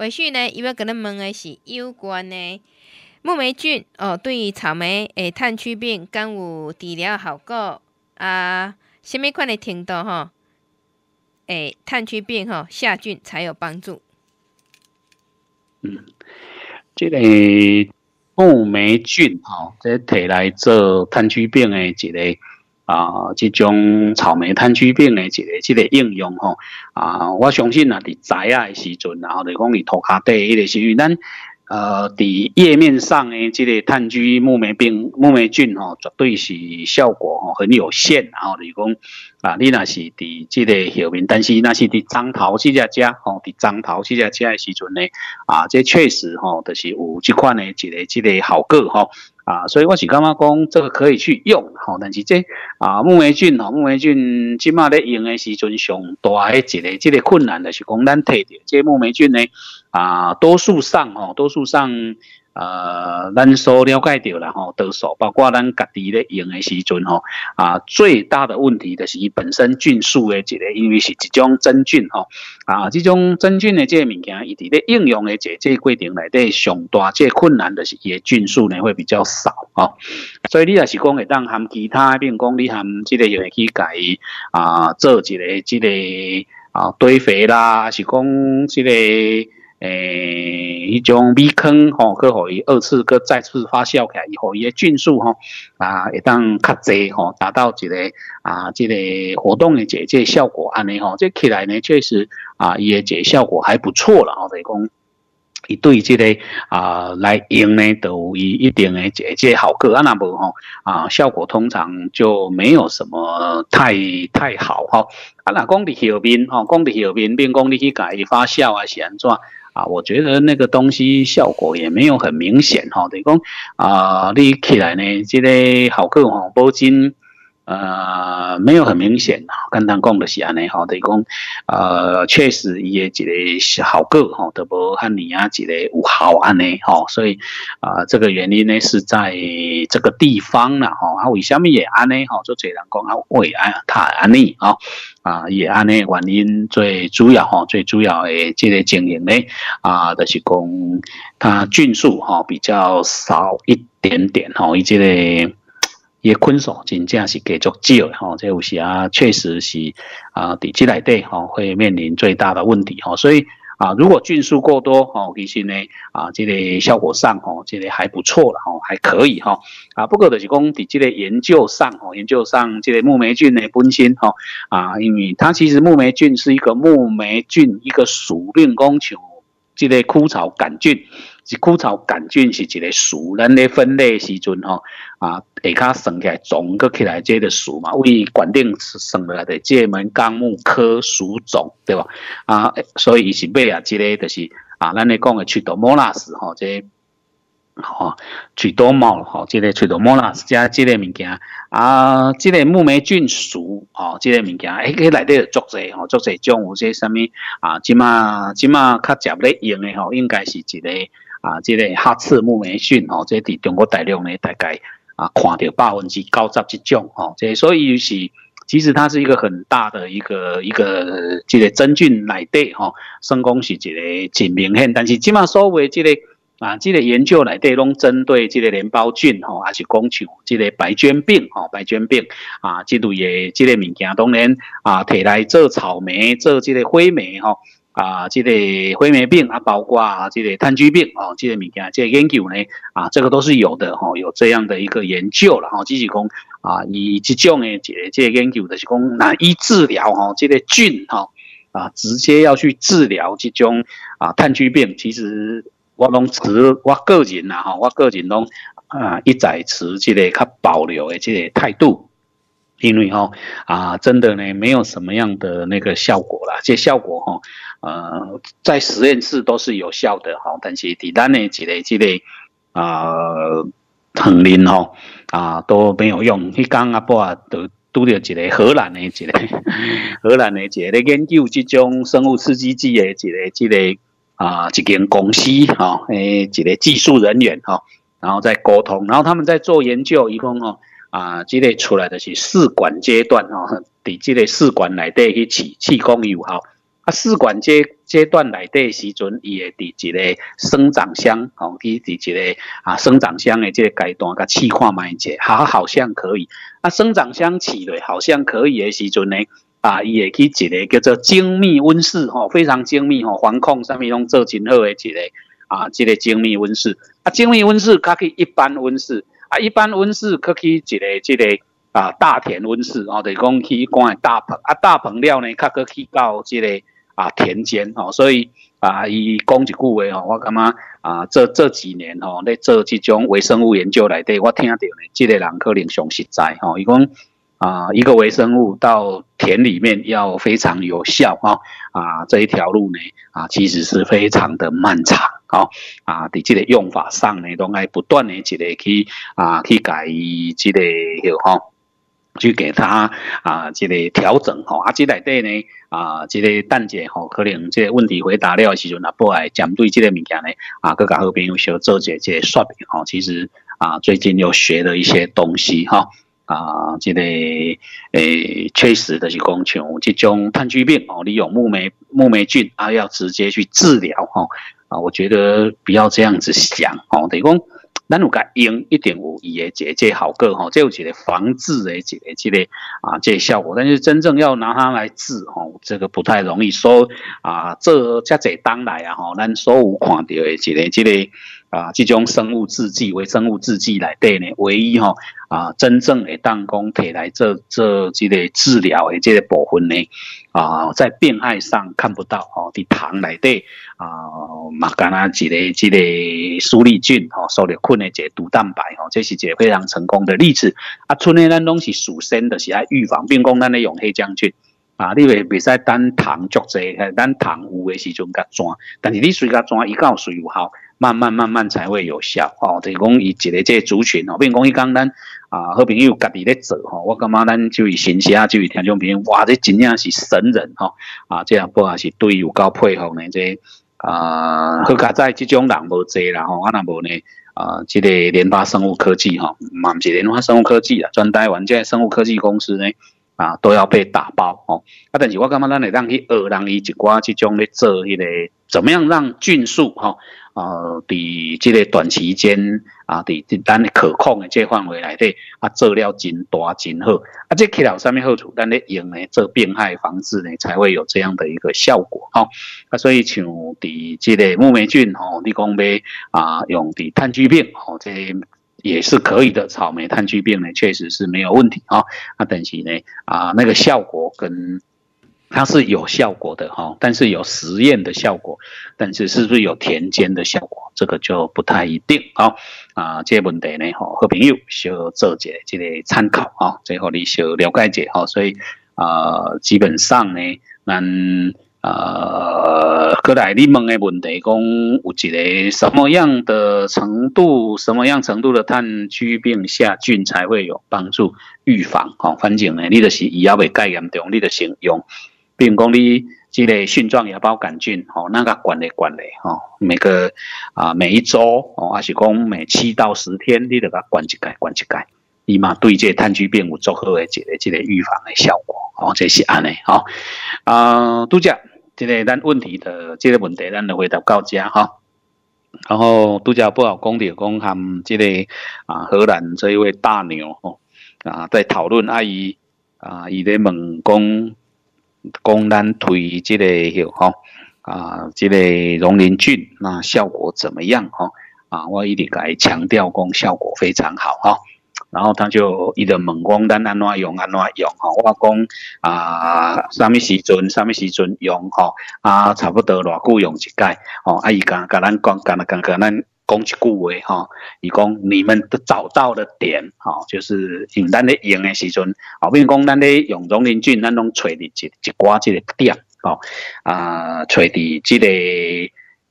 或许呢，伊要跟咱问的是有关的木霉菌哦，对于草莓诶炭疽病敢有治疗效果啊？什么款的程度吼？诶，炭疽病吼下菌才有帮助。嗯，这个木霉菌吼，这摕来做炭疽病的一个啊，这种草莓炭疽病的一个一个应用吼啊，我相信啊，伫早啊的时阵，然后就讲伫涂骹底迄个时阵，咱。呃，伫页面上呢，这个炭疽木霉病、木霉菌吼，绝对是效果吼很有限。然后你讲啊，你那是伫这个后面，但是那是伫樟头这只只吼，伫樟头这只只的时阵呢，啊，这确实吼，就是有这款的一个一个效果吼。啊，所以我是感觉讲这个可以去用，好，但是这啊木霉菌吼，木霉菌即马咧用的时阵上大诶一个这个困难的是讲咱摕着这木霉菌呢，啊，多数上吼，多数上。呃，咱所了解到了吼，多数包括咱家己咧用的时阵吼，啊，最大的问题就是伊本身菌数的一个，因为是一种真菌吼，啊，这种真菌的这个物件，伊伫咧应用的这这规定内底上大这困难就是伊的菌数呢会比较少吼，所以你若是讲会当含其他，比如讲你含这个用去改啊，做一个这个啊堆肥啦，是讲这个。诶，一种米坑吼，去互伊二次、搁再次发酵起来，以后伊个菌数吼啊，会当较济吼，达到一个啊，这个活动的解解效果安尼吼，这起来呢，确实啊，伊诶解效果还不错了吼，等于讲伊对这个啊来用呢，都有伊一定的解解效果，啊那无吼啊，效果通常就没有什么太太好吼，啊那讲伫后面吼，讲伫后面，变讲你去甲伊发酵啊是安怎？啊，我觉得那个东西效果也没有很明显哈，等于讲啊，你起来呢，这个好客哈，波金呃没有很明显啊，刚刚讲的是安尼哈，等于讲呃确实伊个一个好个哈，都无和你啊一个有效安尼哈，所以啊这个原因呢是在这个地方了哈，啊为什么也安尼哈，就侪人讲啊为安他安尼啊。啊，也安尼原因最主要吼，最主要诶，这个经营呢，啊，就是讲它菌数吼比较少一点点吼，伊这个也困数真正是继续少吼，这有时啊，确实是啊，伫即内底吼会面临最大的问题吼，所以。啊，如果菌数过多，吼，其实呢，啊，这个效果上，吼，这个还不错了，吼，还可以，哈，啊，不过就是讲，伫这个研究上，吼，研究上，这个木霉菌呢本身，吼，啊，因为它其实木霉菌是一个木霉菌一个属令工像这个枯草杆菌。是枯草杆菌是一个属，咱咧分类时阵吼，啊，下骹算起来总个起来这个属嘛，为管定算来的这门纲目科属种，对吧？啊，所以伊是咩啊？即个就是啊，咱咧讲的曲多莫拉斯吼，这吼曲多毛吼，这个曲多莫拉斯加即个物件啊，这个木霉菌属吼，这个物件诶，个内底足侪吼，足侪种有些什么啊，即马即马较食咧用的吼，应该是一个。啊，这个哈刺木霉菌哦，这伫中国大陆呢，大概啊看到百分之九十这种哦，这所以是其实它是一个很大的一个一个这个真菌内底吼，成功是一个真明显，但是即码所谓这个啊，这个研究内底拢针对这个连包菌吼，还是讲像这个白菌病吼，白菌病啊，这类的这个物件当然啊，摕来做草莓，做这个灰莓吼。啊，这个灰霉病啊，包括啊，这个炭疽病哦，这个物件，这个研究呢，啊，这个都是有的哈，有这样的一个研究了哈。只是讲啊，以这种的这这个研究的是讲，难以治疗哈，这个菌哈啊，直接要去治疗这种啊炭疽病，其实我拢持我个人呐哈，我个人拢啊一再持这个较保留的这个态度。因为哈啊，真的呢，没有什么样的那个效果啦。这效果哈，呃，在实验室都是有效的哈，但是伫咱的几类几类啊，藤林哈啊都没有用。迄刚阿波啊，都拄着一个荷兰的一个 荷兰的一个研究这种生物刺激剂的一个这个啊一间公司哈诶一个技术人员哈，然后在沟通，然后他们在做研究，一共哦。啊这个出来的是试管阶段哦，伫这个试管内底去气气功有效，啊，试管阶阶段内底时阵，伊会伫一个生长箱，吼，伫伫一个啊生长箱的这个阶段，甲试看卖者，好好像可以。啊，生长箱起来好像可以的时阵呢，啊，伊会去一个叫做精密温室，吼，非常精密，吼，环控上面拢做真好的一个啊，这个精密温室。啊，精密温室较去一般温室，啊，一般温室可去一个这个。啊，大田温室哦，就是讲去关大棚啊，大棚料呢，它可去到这个啊田间哦，所以啊，伊讲一句话哦，我感觉啊，这这几年哦，咧做这种微生物研究来底，我听到呢，这个人可能上实在哦，伊讲啊，一个微生物到田里面要非常有效哈啊，这一条路呢啊，其实是非常的漫长哦啊，伫这个用法上呢，都爱不断的一个去啊去改这个吼。去给他啊，这个调整吼，啊，这内底呢啊，这个蛋姐吼，可能这个问题回答了的时阵，啊，不爱针对这个物件呢啊，各个好朋友小做这这说明吼，其实啊，最近又学了一些东西哈啊，这个诶，确实的是讲像这种炭疽病哦，你用木霉木霉菌啊，要直接去治疗哈啊，我觉得不要这样子想哦，等于讲。咱有甲用一定有伊诶这这好个吼，这有一个防治诶一个这个啊这效果，但是真正要拿它来治吼，这个不太容易。说啊，这遮侪当来啊吼，咱所有看到诶一个这个。啊，这种生物制剂、微生物制剂来对呢，唯一哈啊，真正会当讲摕来这这这个治疗的这个部分呢，啊，在变害上看不到哦，伫糖来对啊，嘛干那一个这个苏利菌哦，受了菌的一个毒蛋白哦，这是一个非常成功的例子。啊，春天咱拢是属生的，是爱预防，并讲咱咧用黑将军啊，你袂袂使等糖足济，等糖有的时阵甲抓，但是你随甲抓，伊有水有效。慢慢慢慢才会有效哦。就是讲以一个这族群哦，比如讲伊讲咱啊，好朋友家己咧做吼，我感觉咱就以新鲜啊，就以听众朋友，哇，这真正是神人吼啊！这样不管是对有够配合呢？这啊，好加在这种人无济啦吼，啊那无呢啊，这个联发生物科技哈，嘛毋是联发生物科技啊，专台湾这生物科技公司呢啊，都要被打包哦。啊，但是我感觉咱会让去学人伊一寡这种咧做迄个，怎么样让菌素哈？啊，伫即个短期间啊，伫咱可控的这范围内底啊，做了真大真好啊，这起了上面好处，咱咧用呢做病害防治呢，才会有这样的一个效果哈。啊，所以像伫即个木霉菌吼，你讲要啊用伫炭疽病吼，这也是可以的。草莓炭疽病呢，确实是没有问题啊。啊，但是呢啊，那个效果跟它是有效果的哈，但是有实验的效果，但是是不是有田间的效果，这个就不太一定啊。啊，这问题呢，哈，和朋友小做者这个参考啊，最后你小了解者哈，所以啊，基本上呢，咱啊，过来你问的问题，讲有一个什么样的程度，什么样程度的炭疽病下菌才会有帮助预防？哈，反正呢，你就是以后未介严重，你就先用。比如讲，你这个蕈状芽孢杆菌，吼，那个管理管理，吼，每个啊每一周，哦，还是讲每七到十天，你得甲管一改，管一改，伊嘛对这炭疽病有足好的一个这个预防的效果，哦，这是安尼，吼，啊，拄则这个咱问题的这个问题，咱就回答到这，哈，然后拄则不好讲的讲含这个啊荷兰这一位大牛，吼，啊在讨论阿姨啊伊咧问讲。讲咱推这个吼啊，这个溶磷菌那效果怎么样吼啊？我一直来强调讲效果非常好哈。然后他就一直问讲咱安怎用安怎用吼，我讲啊，什么时阵什么时阵用吼啊，差不多偌久用一届吼啊，伊讲甲咱讲，讲讲甲咱。讲一句话哈，伊讲你们都找到了点哈，就是用咱咧用的时阵，后比讲咱咧用溶磷菌，咱拢找伫一一寡即个点吼，啊，找伫即个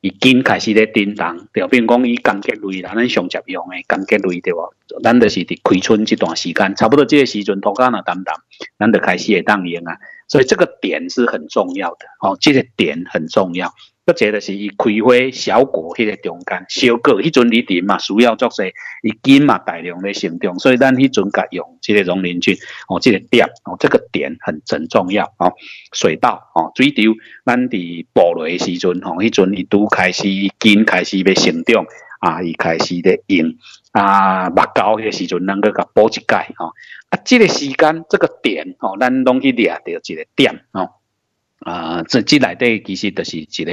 已经开始咧叮当，对，比如讲伊刚结类啦，咱上接用的刚结类对无？咱就是伫开春这段时间，差不多即个时阵土干啊淡淡，咱就开始会当用啊，所以这个点是很重要的哦，这个点很重要。搁一个就是伊开花小果迄个中间，小果迄阵你林嘛需要作势，伊根嘛大量咧成长，所以咱迄阵甲用即个溶磷菌哦，即个点哦，这个点很很重要哦。水稻哦，水稻咱伫播落时阵吼，迄阵伊拄开始根开始要成长啊，伊开始咧用啊，目胶迄个时阵，咱搁甲补一解吼。啊，即个时间这个点吼，咱拢去掠着一个点吼。啊，这这内底其实就是一个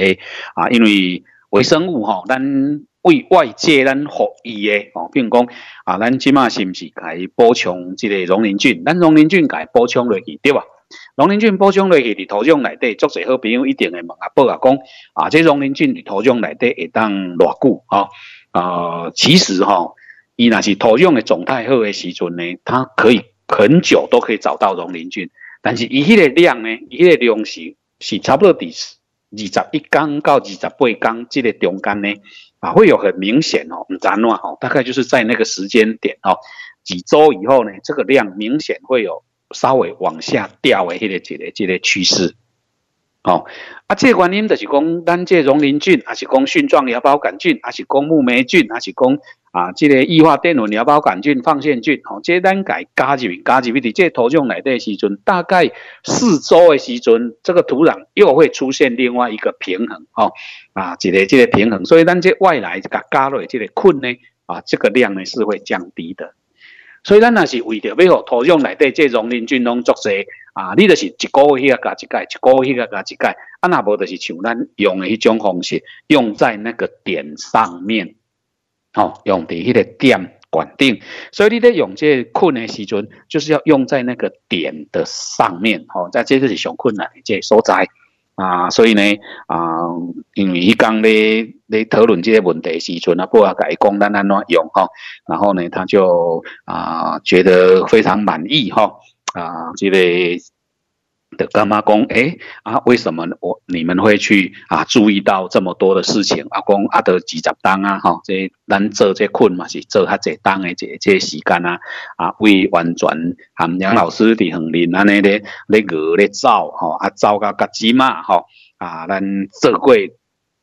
啊，因为微生物吼，咱为外界咱服役的哦，比如讲啊，咱即马是毋是该补充即个溶磷菌？咱溶磷菌该补充落去对吧？溶磷菌补充落去伫土壤内底，作者好朋友一定会问啊，报啊讲啊，这溶磷菌伫土壤内底会当偌久吼？啊，其实吼，伊若是土壤的状态好的时阵呢，它可以很久都可以找到溶磷菌，但是伊迄个量呢，伊迄个量是。是差不多第二十一缸到二十八缸这个中间呢，啊，会有很明显哦，唔杂乱哦，大概就是在那个时间点哦，几周以后呢，这个量明显会有稍微往下掉的迄个一个这个趋势，哦，啊，这个原因就是讲，咱这溶磷菌，还是讲蕈状芽孢杆菌，还是讲木霉菌，还是讲。啊，这个异化电蚊芽孢杆菌、放线菌，吼，这咱改加入，加入去伫这土壤内底时阵，大概四周的时阵，这个土壤又会出现另外一个平衡，吼，啊，一个这个平衡，所以咱这外来加加入这个菌呢，啊，这个量呢是会降低的。所以咱若是为着要互土壤内底这溶磷菌拢作势，啊，你就是一个月加一盖，一个月加一盖，啊，那无就是像咱用的迄种方式，用在那个点上面。哦，用伫迄个点管定，所以你在用这困的时阵，就是要用在那个点的上面。哦，在这个是上困难的这所在啊，所以呢啊，因为伊讲咧咧讨论这个问题时阵啊，不啊改讲咱安怎用哈，然后呢，他就啊觉得非常满意哈啊，这个。的干妈讲，诶啊，为什么我你们会去啊注意到这么多的事情？阿公阿德几十单啊，哈，这咱做这困嘛是做较济单的这这时间啊，啊，为完全含杨老师伫横林安尼咧咧鹅咧走，吼，啊走到甲子嘛，吼，啊，咱做过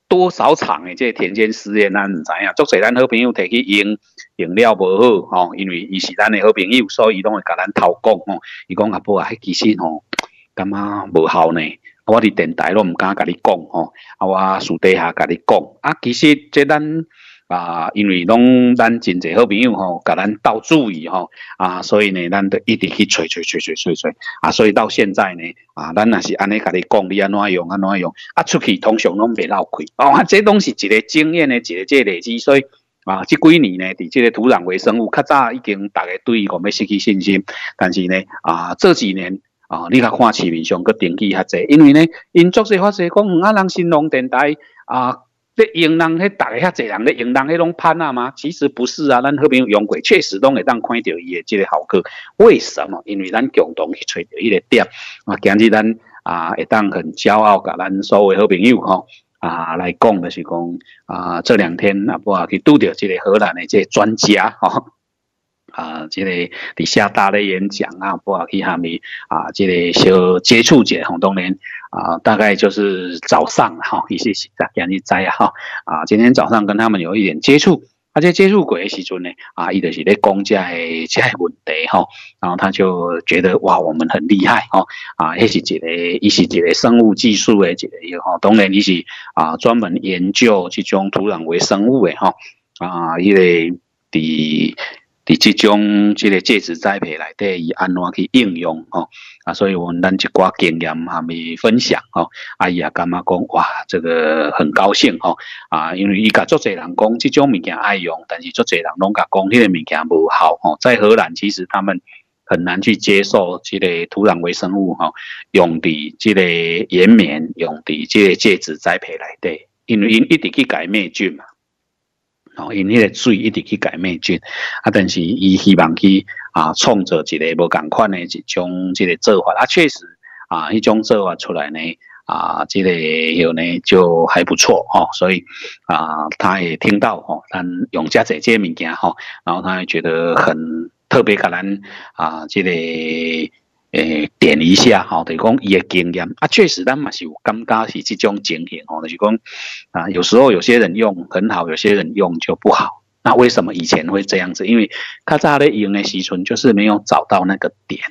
多少场的这田间实验，咱唔知影，足侪咱好朋友摕去用用了无好，吼，因为伊是咱的好朋友，所以伊拢会甲咱偷讲，吼，伊讲阿婆啊，迄其实吼。感觉无效呢？我伫电台都毋敢甲你讲吼，啊，我私底下甲你讲啊。其实这咱啊，因为拢咱真侪好朋友吼，甲咱斗注意吼啊，所以呢，咱都一直去吹吹吹吹吹吹啊。所以到现在呢啊，咱若是安尼甲你讲，你安怎用安怎用啊？出去通常拢袂漏开哦。啊这东西一个经验的一个这累积，所以啊，这几年呢，伫这个土壤微生物较早已经大家对伊讲要失去信心，但是呢啊，这几年。啊！你甲看市面上个登记较济，因为呢，因作势发说讲，啊，人新农电台啊，咧用人迄逐个遐济人咧用人迄种潘啊嘛，其实不是啊，咱好朋友用过，确实拢会当看到伊诶即个效果。为什么？因为咱共同去找到伊个点啊，今日咱啊会当很骄傲，甲咱所有好朋友吼啊来讲，就是讲啊，这两天啊，不啊去拄着即个荷兰的即个专家吼。啊，这个伫下大的演讲啊，不好去哈咪啊，这个小接触者洪当然啊，大概就是早上哈，一些是在今日在哈啊，今天早上跟他们有一点接触，而且接触过的时阵呢，啊，伊就是咧讲这这问题哈，然后他就觉得哇，我们很厉害哈啊，迄是一个，伊是一个生物技术的一个伊吼，当然伊是啊，专门研究这种土壤微生物的哈啊，伊个伫。伫即种即个介质栽培内底，伊安怎去应用吼啊？所以我咱一寡经验哈咪分享吼，阿姨也感觉讲哇，这个很高兴吼啊，因为伊甲足侪人讲即种物件爱用，但是足侪人拢甲讲迄个物件无效吼。在荷兰其实他们很难去接受即个土壤微生物吼，用伫即个延绵，用伫即个介质栽培内底，因为因一直去改灭菌嘛。哦，因迄个水一直去改灭菌，啊，但是伊希望去啊创造一个无共款的一种即个做法，啊，确实啊，迄种做法出来呢，啊，这个有呢就还不错哦，所以啊，他也听到哦，咱用家这些物件吼，然后他也觉得很特别，可能啊，这个诶点一下吼，就是讲伊诶经验啊，确实咱嘛是有感觉是这种情形吼，就是讲啊，有时候有些人用很好，有些人用就不好。那为什么以前会这样子？因为较早咧用诶时阵，就是没有找到那个点。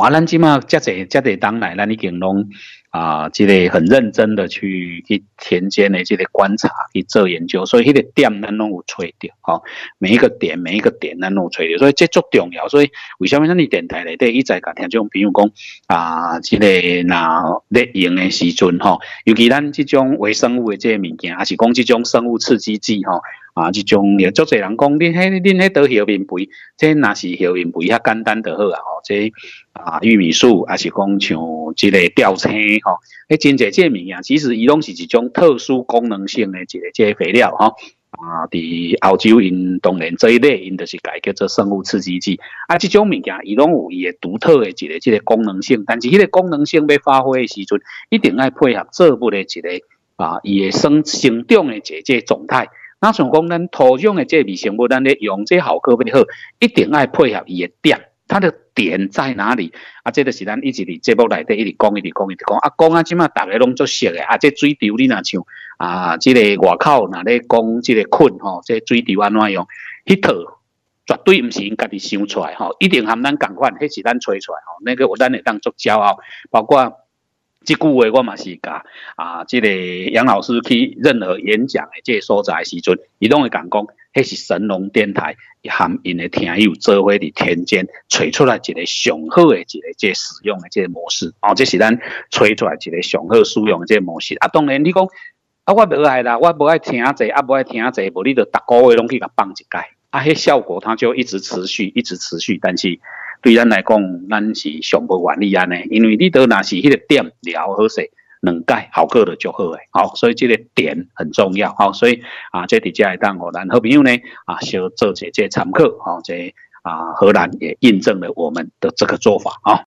啊，咱即马遮济遮济当来，咱已经拢。啊，这个很认真的去去田间的这个观察去做研究，所以迄个点咱拢有吹着，吼，每一个点每一个点咱拢有吹着，所以这足重要。所以为什么咱伫电台内底一再甲听种朋友讲啊，这个若咧用的时阵吼，尤其咱这种微生物的这个物件，还是讲这种生物刺激剂吼。啊，即种也足侪人讲，恁迄恁迄倒后面肥，即若是后面肥较简单就好啊。吼，即啊玉米素，还是讲像即个吊青吼，迄真侪即物件，其实伊拢是一种特殊功能性的一个即个肥料吼。啊，伫澳洲因当然这一类因就是改叫做生物刺激剂。啊，即种物件伊拢有伊的独特的一个即个功能性，但是迄个功能性要发挥的时阵，一定要配合作物的一个啊伊的生生长的这这状态。那像讲咱土壤的这微生物，咱咧用这效果要好，一定要配合伊的点，它的点在哪里？啊，这就是咱一直伫节目内底一直讲，一直讲，一直讲。啊，讲啊，即马逐个拢做熟的，啊，这水流你若像啊，这个外口若咧讲这个菌吼，这水流安怎用？迄套绝对毋是因家己想出来吼，一定含咱共款，迄是咱吹出来吼，那个有咱会当做骄傲，包括。即句话我嘛是甲啊，即个杨老师去任何演讲的即个所在时阵，伊拢会讲讲，迄是神龙电台含因的听友做伙伫天间吹出来一个上好的一个即使用的即个模式，哦，这是咱吹出来一个上好使用的即个模式。啊，当然你讲啊，我无爱啦，我无爱听啊济，啊无爱听啊济，无你就逐个月拢去甲放一届，啊，迄效果它就一直持续，一直持续，但是。对咱来讲，咱是上不愿意安尼，因为你到若是迄个点了好势，能盖好过了就好诶，好，所以这个点很重要，好，所以啊，这底下会当互咱好朋友呢啊，小做这这参考，好，这啊荷兰也印证了我们的这个做法啊。